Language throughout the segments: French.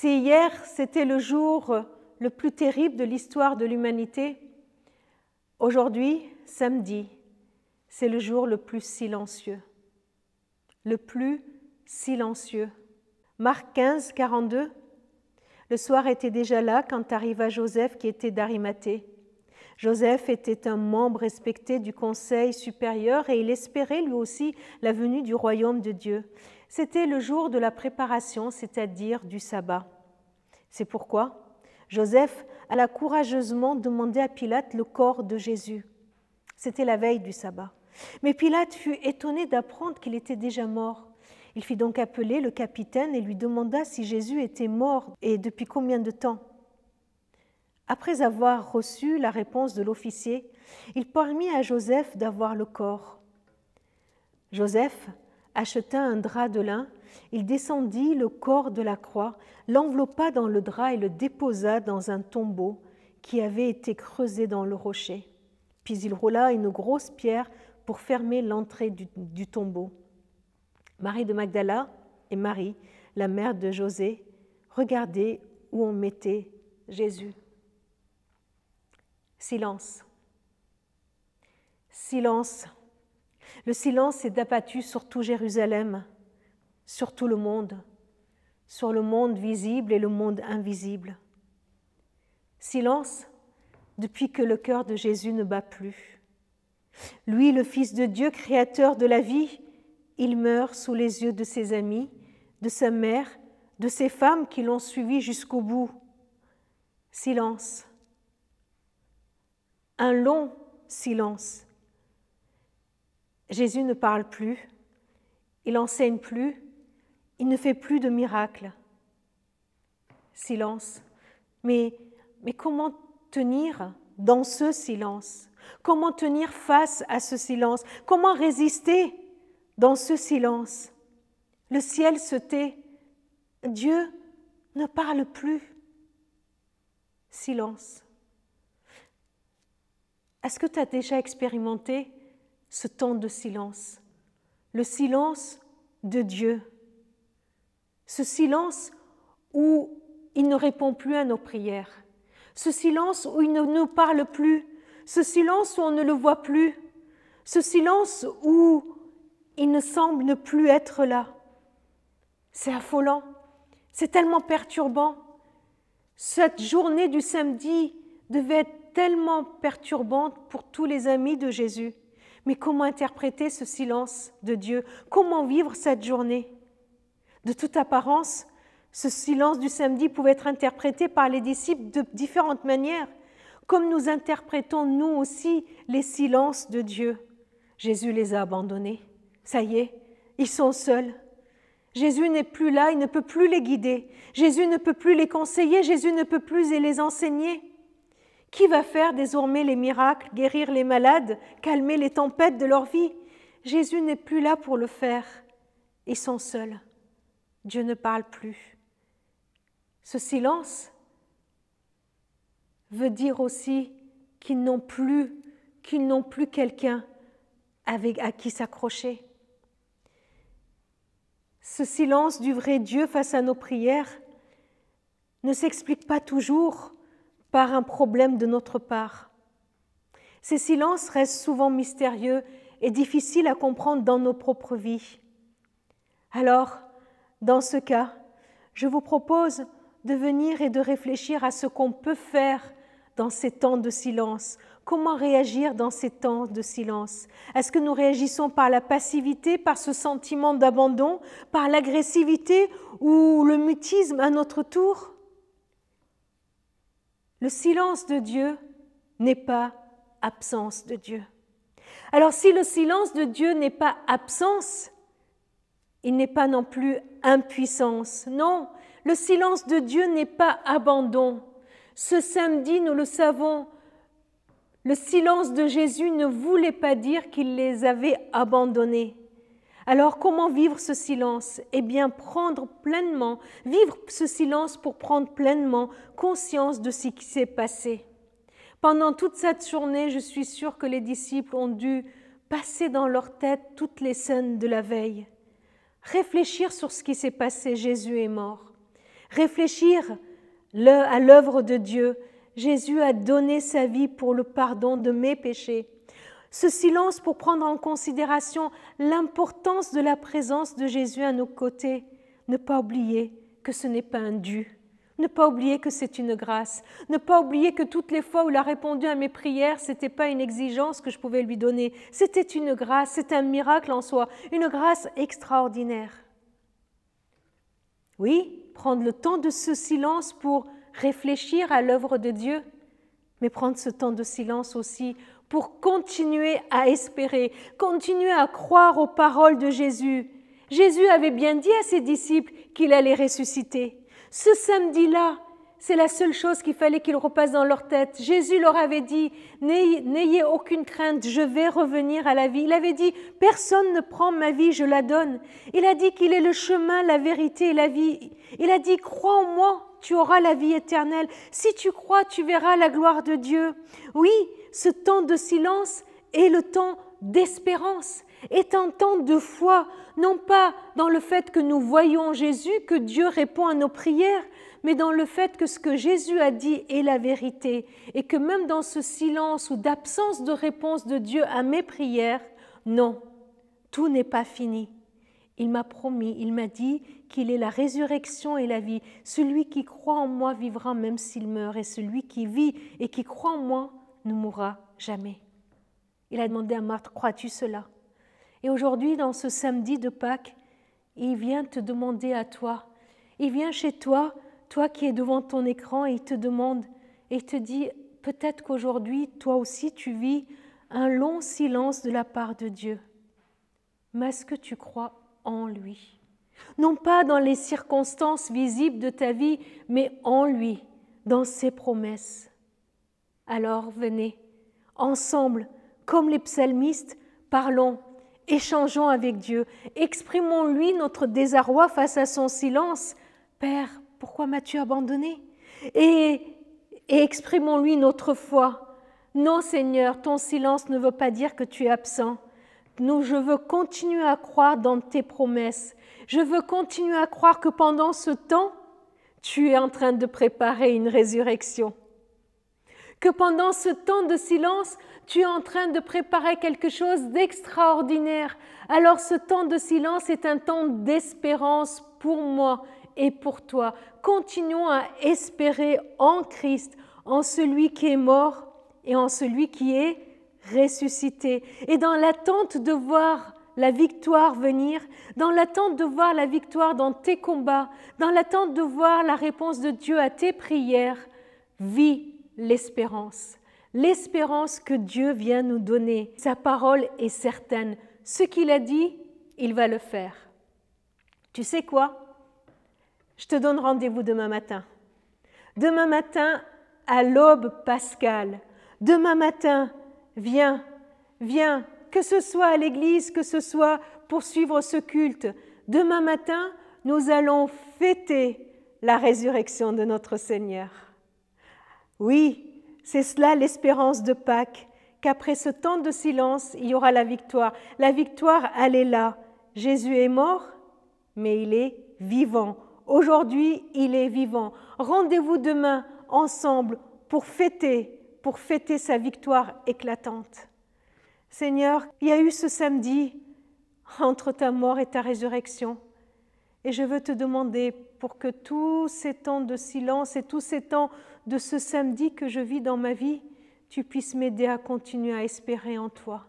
Si hier c'était le jour le plus terrible de l'histoire de l'humanité, aujourd'hui, samedi, c'est le jour le plus silencieux. Le plus silencieux. Marc 15, 42. Le soir était déjà là quand arriva Joseph qui était d'Arimathée. Joseph était un membre respecté du Conseil supérieur et il espérait lui aussi la venue du royaume de Dieu. C'était le jour de la préparation, c'est-à-dire du sabbat. C'est pourquoi Joseph alla courageusement demander à Pilate le corps de Jésus. C'était la veille du sabbat. Mais Pilate fut étonné d'apprendre qu'il était déjà mort. Il fit donc appeler le capitaine et lui demanda si Jésus était mort et depuis combien de temps. Après avoir reçu la réponse de l'officier, il permit à Joseph d'avoir le corps. Joseph acheta un drap de lin, il descendit le corps de la croix, l'enveloppa dans le drap et le déposa dans un tombeau qui avait été creusé dans le rocher. Puis il roula une grosse pierre pour fermer l'entrée du, tombeau. Marie de Magdala et Marie, la mère de José, regardaient où on mettait Jésus. Silence. Silence. Le silence est abattu sur tout Jérusalem, sur tout le monde, sur le monde visible et le monde invisible. Silence depuis que le cœur de Jésus ne bat plus. Lui, le Fils de Dieu, créateur de la vie, il meurt sous les yeux de ses amis, de sa mère, de ses femmes qui l'ont suivi jusqu'au bout. Silence. Un long silence. Jésus ne parle plus, il n'enseigne plus, il ne fait plus de miracles. Silence. Mais, mais comment tenir dans ce silence? Comment tenir face à ce silence? Comment résister dans ce silence, le ciel se tait. Dieu ne parle plus. Silence. Est-ce que tu as déjà expérimenté ce temps de silence Le silence de Dieu. Ce silence où il ne répond plus à nos prières. Ce silence où il ne nous parle plus. Ce silence où on ne le voit plus. Ce silence où il ne semble ne plus être là. C'est affolant, c'est tellement perturbant. Cette journée du samedi devait être tellement perturbante pour tous les amis de Jésus. Mais comment interpréter ce silence de Dieu? Comment vivre cette journée? De toute apparence, ce silence du samedi pouvait être interprété par les disciples de différentes manières, comme nous interprétons nous aussi les silences de Dieu. Jésus les a abandonnés. Ça y est, ils sont seuls. Jésus n'est plus là, il ne peut plus les guider. Jésus ne peut plus les conseiller, Jésus ne peut plus les enseigner. Qui va faire désormais les miracles, guérir les malades, calmer les tempêtes de leur vie? Jésus n'est plus là pour le faire. Ils sont seuls. Dieu ne parle plus. Ce silence veut dire aussi qu'ils n'ont plus, qu'ils n'ont plus quelqu'un avec à qui s'accrocher. Ce silence du vrai Dieu face à nos prières ne s'explique pas toujours par un problème de notre part. Ces silences restent souvent mystérieux et difficiles à comprendre dans nos propres vies. Alors, dans ce cas, je vous propose de venir et de réfléchir à ce qu'on peut faire dans ces temps de silence Comment réagir dans ces temps de silence? Est-ce que nous réagissons par la passivité, par ce sentiment d'abandon, par l'agressivité ou le mutisme à notre tour? Le silence de Dieu n'est pas absence de Dieu. Alors si le silence de Dieu n'est pas absence, il n'est pas non plus impuissance. Non, le silence de Dieu n'est pas abandon. Ce samedi, nous le savons, le silence de Jésus ne voulait pas dire qu'il les avait abandonnés. Alors comment vivre ce silence? Eh bien prendre pleinement, vivre ce silence pour prendre pleinement conscience de ce qui s'est passé. Pendant toute cette journée, je suis sûre que les disciples ont dû passer dans leur tête toutes les scènes de la veille, réfléchir sur ce qui s'est passé, Jésus est mort, réfléchir à l'œuvre de Dieu. Jésus a donné sa vie pour le pardon de mes péchés. Ce silence pour prendre en considération l'importance de la présence de Jésus à nos côtés. Ne pas oublier que ce n'est pas un dû. Ne pas oublier que c'est une grâce. Ne pas oublier que toutes les fois où il a répondu à mes prières, ce n'était pas une exigence que je pouvais lui donner. C'était une grâce, c'est un miracle en soi, une grâce extraordinaire. Oui, prendre le temps de ce silence pour réfléchir à l'œuvre de Dieu, mais prendre ce temps de silence aussi pour continuer à espérer, continuer à croire aux paroles de Jésus. Jésus avait bien dit à ses disciples qu'il allait ressusciter. Ce samedi-là, c'est la seule chose qu'il fallait qu'ils repassent dans leur tête. Jésus leur avait dit, n'ayez aucune crainte, je vais revenir à la vie. Il avait dit, personne ne prend ma vie, je la donne. Il a dit qu'il est le chemin, la vérité et la vie. Il a dit, crois en moi, tu auras la vie éternelle. Si tu crois, tu verras la gloire de Dieu. Oui, ce temps de silence est le temps d'espérance, est un temps de foi, non pas dans le fait que nous voyons Jésus, que Dieu répond à nos prières, mais dans le fait que ce que Jésus a dit est la vérité, et que même dans ce silence ou d'absence de réponse de Dieu à mes prières, non, tout n'est pas fini. Il m'a promis, il m'a dit qu'il est la résurrection et la vie. Celui qui croit en moi vivra même s'il meurt, et celui qui vit et qui croit en moi ne mourra jamais. Il a demandé à Marthe, crois-tu cela? Et aujourd'hui, dans ce samedi de Pâques, il vient te demander à toi, il vient chez toi, toi qui es devant ton écran, et il te demande, et il te dit, peut-être qu'aujourd'hui, toi aussi, tu vis un long silence de la part de Dieu. Mais est-ce que tu crois en lui? Non pas dans les circonstances visibles de ta vie, mais en lui, dans ses promesses. Alors venez, ensemble, comme les psalmistes, parlons, échangeons avec Dieu, exprimons-lui notre désarroi face à son silence. Père, pourquoi m'as-tu abandonné? Et, et exprimons-lui notre foi. Non, Seigneur, ton silence ne veut pas dire que tu es absent. Nous, je veux continuer à croire dans tes promesses. Je veux continuer à croire que pendant ce temps, tu es en train de préparer une résurrection que pendant ce temps de silence, tu es en train de préparer quelque chose d'extraordinaire. Alors ce temps de silence est un temps d'espérance pour moi et pour toi. Continuons à espérer en Christ, en celui qui est mort et en celui qui est ressuscité. Et dans l'attente de voir la victoire venir, dans l'attente de voir la victoire dans tes combats, dans l'attente de voir la réponse de Dieu à tes prières, vis l'espérance. L'espérance que Dieu vient nous donner. Sa parole est certaine. Ce qu'il a dit, il va le faire. Tu sais quoi? Je te donne rendez-vous demain matin. Demain matin, à l'aube pascale. Demain matin, viens, viens, que ce soit à l'église, que ce soit pour suivre ce culte. Demain matin, nous allons fêter la résurrection de notre Seigneur. Oui, c'est cela l'espérance de Pâques, qu'après ce temps de silence, il y aura la victoire. La victoire, elle est là. Jésus est mort, mais il est vivant. Aujourd'hui, il est vivant. Rendez-vous demain ensemble pour fêter, pour fêter sa victoire éclatante. Seigneur, il y a eu ce samedi entre ta mort et ta résurrection. Et je veux te demander pour que tous ces temps de silence et tous ces temps de ce samedi que je vis dans ma vie, tu puisses m'aider à continuer à espérer en toi.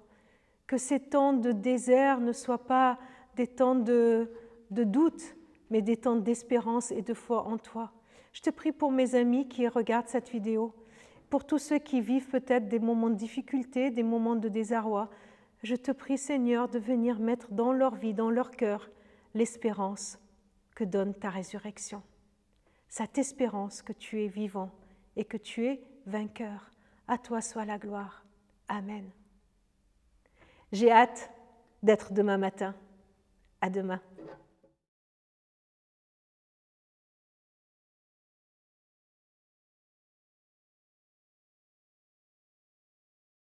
Que ces temps de désert ne soient pas des temps de, doute, mais des temps d'espérance et de foi en toi. Je te prie pour mes amis qui regardent cette vidéo, pour tous ceux qui vivent peut-être des moments de difficulté, des moments de désarroi. Je te prie, Seigneur, de venir mettre dans leur vie, dans leur cœur, l'espérance que donne ta résurrection. Cette espérance que tu es vivant et que tu es vainqueur. À toi soit la gloire. Amen. J'ai hâte d'être demain matin. À demain.